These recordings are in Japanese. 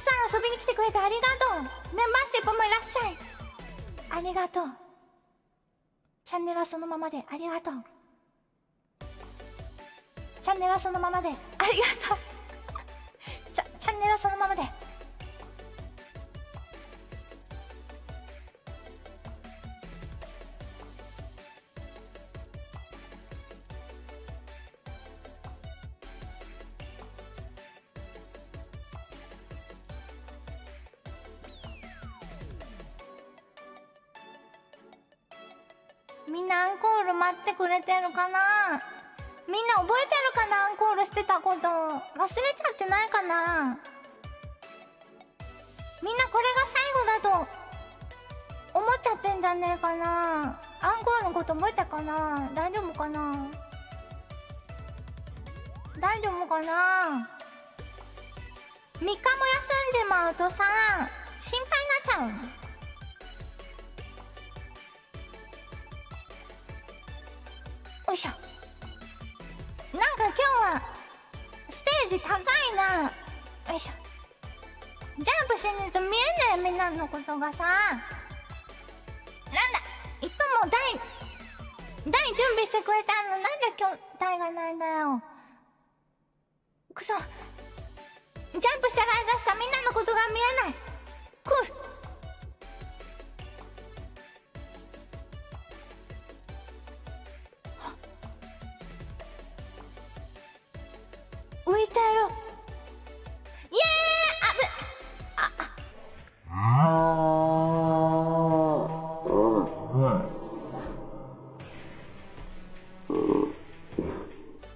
くさん遊びに来てくれてありがとう。メンバーシップもいらっしゃい。ありがとう。チャンネルはそのままでありがとう。チャンネルはそのままでありがとう。チャチャンネルはそのままでみんなアンコール待ってくれてるかな？みんな覚えてるかな？アンコールしてたこと。忘れちゃってないかな？みんなこれが最後だと思っちゃってんじゃねえかな？アンコールのこと覚えたかな？大丈夫かな？大丈夫かな？3日も休んでまうとさ心配になっちゃうよいしょ。なんか今日はステージ高いな。よいしょ。ジャンプしないと見えないみんなのことがさ。なんだ。いつも台台準備してくれたの。なんで今日台がないんだよ。くそ。ジャンプしてる間しかみんなのことが見えない。くっ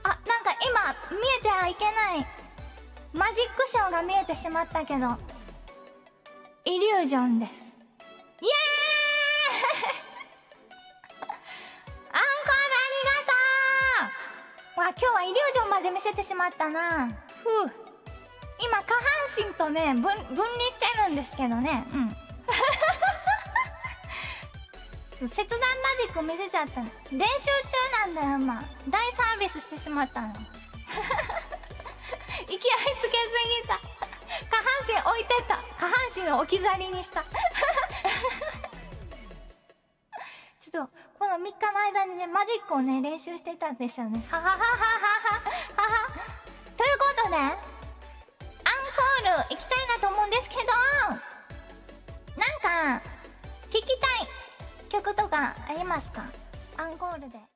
あなんか今見えてはいけない。マジックショーが見えてしまったけど。イリュージョンです。イエーイ！アンコールありがとう！わ今日はイリュージョンまで見せてしまったな。ふう。今下半身とね分分離してるんですけどね。うん。切断マジック見せちゃった。練習中なんだよ今大サービスしてしまったの。勢いつけすぎた。下半身置いてった。下半身を置き去りにした。ちょっとこの3日の間にねマジックをね練習してたんですよね。ははははははは。ということでアンコール行きたいなと思うんですけどなんか聞きたい曲とかありますか？アンコールで。